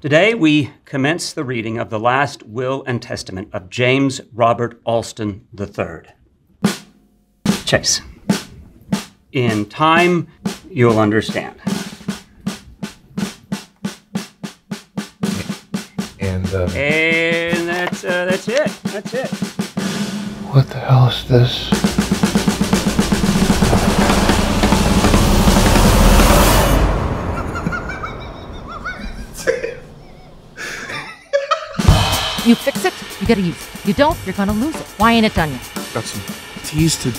Today, we commence the reading of the last will and testament of James Robert Alston III. Chase. In time, you'll understand. And, uh, And that's, uh, that's it. That's it. what the hell is this? You fix it, you gotta use it. You don't, you're gonna lose it. Why ain't it done yet? Got some T's to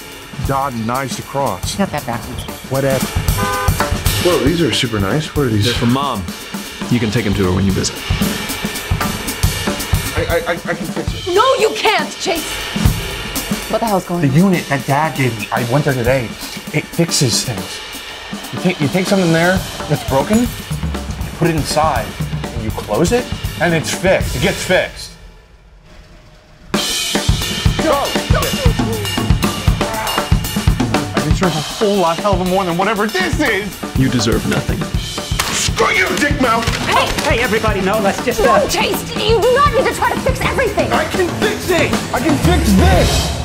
dot and I's to cross. Got that backwards. Whatever. Whoa, these are super nice. What are these? They're from mom. You can take them to her when you visit. I, I, I, I can fix it. No, you can't, Chase. What the hell's going on? The unit that dad gave me, I went there today. It fixes things. You take, you take something there that's broken, you put it inside, and you close it, and it's fixed. It gets fixed. Deserve a whole lot hell of a more than whatever this is! You deserve nothing. Screw you, dick mouth! Hey, hey, everybody, no, let's just, No, uh, Chase, you do not need to try to fix everything. I can fix it! I can fix this!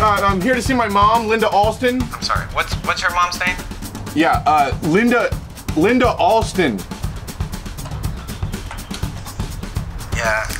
Uh, I'm here to see my mom, Linda Alston. I'm sorry. What's what's your mom's name? Yeah, uh, Linda, Linda Alston. Yeah.